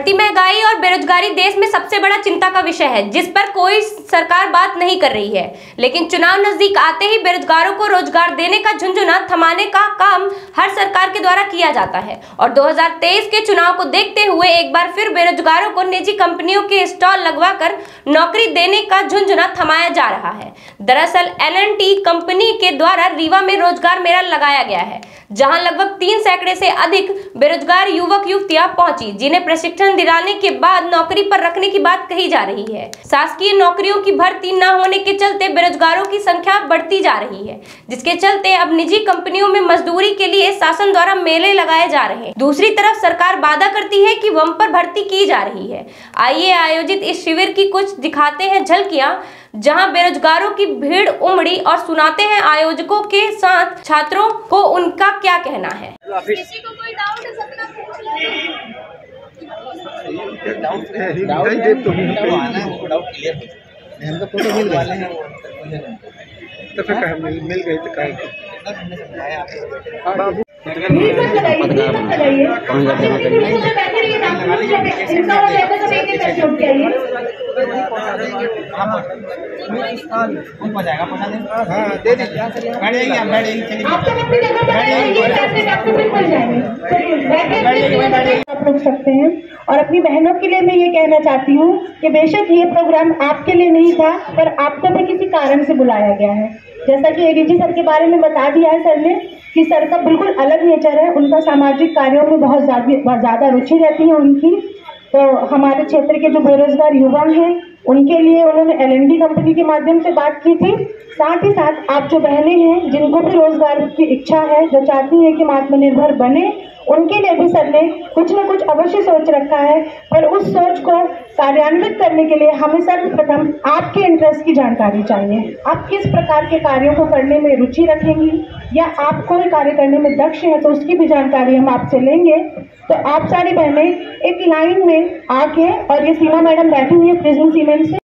बढ़ती महँगाई और बेरोजगारी देश में सबसे बड़ा चिंता का विषय है, जिस पर कोई सरकार बात नहीं कर रही है। लेकिन चुनाव नज़दीक आते ही बेरोजगारों को रोज़गार देने का झुंझुना, थमाने का काम हर सरकार के द्वारा किया जाता है। और 2023 के चुनाव को देखते हुए एक बार फिर बेरोजगारों को निजी कंपनियों के स्टॉल लगवाकर नौकरी देने का झुंझुना थमाया जा रहा है। दरअसल एलएनटी कंपनी के द्वारा रीवा में रोज़गार मेला लगाया गया है। जहाँ लगभग तीन सैकड़े से अधिक बेरोजगार युवक युवतियाँ पहुँची, जिन्हें प्रशिक्षण दिलाने के बाद नौकरी पर रखने की बात कही जा रही है। शासकीय नौकरियों की भर्ती न होने के चलते बेरोजगारों की संख्या बढ़ती जा रही है, जिसके चलते अब निजी कंपनियों में मजदूरी के लिए शासन द्वारा मेले लगाए जा रहे हैं। दूसरी तरफ़ सरकार वादा करती है की वम पर भर्ती की जा रही है। आइए आयोजित इस शिविर की कुछ दिखाते हैं झलकियाँ। जहाँ बेरोजगारों की भीड़ उमड़ी और सुनाते हैं आयोजकों के साथ छात्रों को उनका क्या कहना है? किसी को कोई डाउट है सपना है तो है। हो मिल गए तो पहुँचा दे दीजिए। बैठ आप बैठ जाइए चलिए। आप रुक सकते हैं। और अपनी बहनों के लिए मैं ये कहना चाहती हूँ कि बेशक ये प्रोग्राम आपके लिए नहीं था पर आपको भी किसी कारण से बुलाया गया है। जैसा कि एडीजी सर के बारे में बता दिया है सर ने कि सर का बिल्कुल अलग नेचर है। उनका सामाजिक कार्यों में बहुत ज़्यादा बहुत ज़्यादा रुचि रहती है उनकी। तो हमारे क्षेत्र के जो बेरोजगार युवा हैं उनके लिए उन्होंने एल कंपनी के माध्यम से बात की थी। साथ ही साथ आप जो बहनें हैं, जिनको भी रोज़गार की इच्छा है, जो चाहती हैं कि आत्मनिर्भर बने, उनके लिए भी सर ने कुछ न कुछ अवश्य सोच रखा है। पर उस सोच को कार्यान्वित करने के लिए हमें सर्वप्रथम आपके इंटरेस्ट की जानकारी चाहिए। आप किस प्रकार के कार्यों को करने में रुचि रखेंगी, या आप कोई कार्य करने में दक्ष हैं तो उसकी भी जानकारी हम आपसे लेंगे। तो आप सारी बहनें, एक लाइन में आके और ये सीमा मैडम बैठी हुई है प्रिजन सीमेंट से